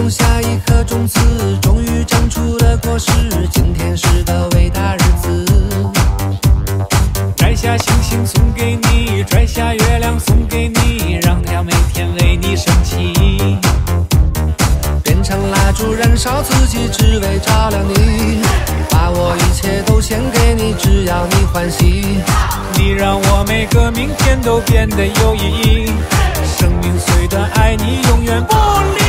种下一颗种子，终于长出了果实。今天是个伟大日子，摘下星星送给你，摘下月亮送给你，让它每天为你升起。变成蜡烛燃烧自己，只为照亮你。把我一切都献给你，只要你欢喜。你让我每个明天都变得有意义。生命虽短，爱你永远不离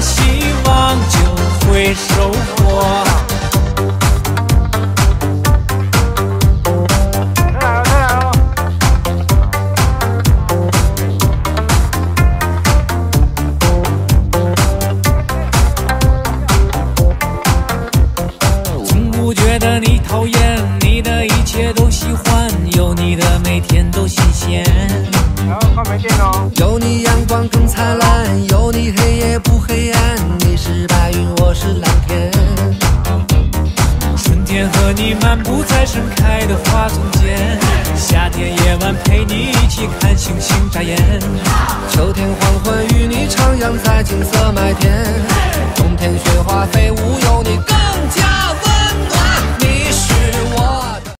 希望就会收获。从不觉得你讨厌，你的一切都喜欢，有你的每天都新鲜。有你阳光更灿烂，和你漫步在盛开的花丛间夏天夜晚陪你一起看星星眨眼。秋天黄昏与你徜徉在金色麦田冬天雪花飞舞有你更